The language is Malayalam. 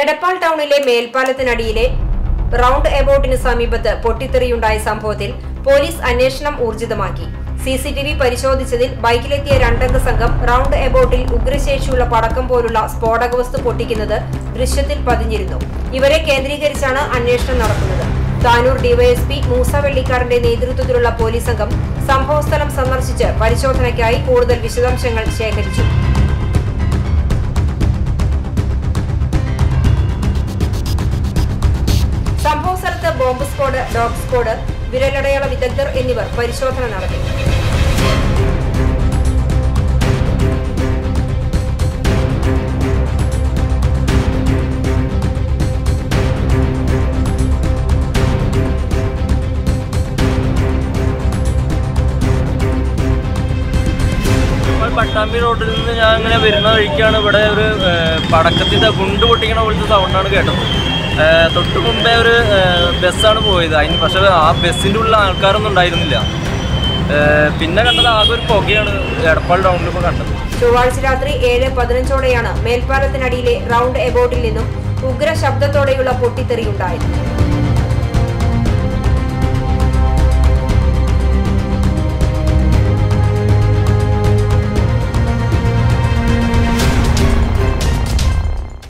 എടപ്പാൾ ടൗണിലെ മേൽപ്പാലത്തിനടിയിലെ റൗണ്ട് എബൌട്ടിന് സമീപത്ത് പൊട്ടിത്തെറിയുണ്ടായ സംഭവത്തിൽ പോലീസ് അന്വേഷണം ഊർജിതമാക്കി. സി സി ടി വി പരിശോധിച്ചതിൽ ബൈക്കിലെത്തിയ രണ്ടംഗ സംഘം റൗണ്ട് എബൌട്ടിൽ ഉഗ്രശേഷിയുള്ള പടക്കം പോലുള്ള സ്ഫോടക വസ്തു പൊട്ടിക്കുന്നത് ദൃശ്യത്തിൽ പതിഞ്ഞിരുന്നു. ഇവരെ കേന്ദ്രീകരിച്ചാണ് അന്വേഷണം നടക്കുന്നത്. താനൂർ ഡിവൈഎസ്പി മൂസ വെള്ളിക്കാരന്റെ നേതൃത്വത്തിലുള്ള പോലീസ് സംഘം സംഭവസ്ഥലം സന്ദർശിച്ച് പരിശോധനയ്ക്കായി കൂടുതൽ വിശദാംശങ്ങൾ ശേഖരിച്ചു. സ്ക്വാഡ് ഡോഗ് സ്ക്വാഡ് വിരലടയാള വിദഗ്ധർ എന്നിവർ പരിശോധന നടത്തി. പട്ടാമ്പി റോഡിൽ നിന്ന് ഞാൻ അങ്ങനെ വരുന്ന വഴിക്കാണ് ഇവിടെ ഒരു പടക്കത്തിന്റെ ഗുണ്ട് പൊട്ടിക്കണ പോലത്തെ സൗണ്ടാണ് കേട്ടത്. തൊട്ട് മുമ്പേ ഒരു ബസ്സാണ് പോയത്. അതിന് പക്ഷേ ആ ബസ്സിന്റെ ഉള്ളിൽ ആൾക്കാരൊന്നും ഉണ്ടായിരുന്നില്ല. പിന്നെ കണ്ടത് ആകെ ഒരു പുകയാണ്. എടപ്പാൾ ടൗണിൽ ഇപ്പോൾ കണ്ടത്. ചൊവ്വാഴ്ച രാത്രി ഏഴ് പതിനഞ്ചോടെയാണ് മേൽപ്പാലത്തിനടിയിലെ റൗണ്ട് എബോട്ടിൽ നിന്നും ഉഗ്ര ശബ്ദത്തോടെയുള്ള പൊട്ടിത്തെറിയുണ്ടായത്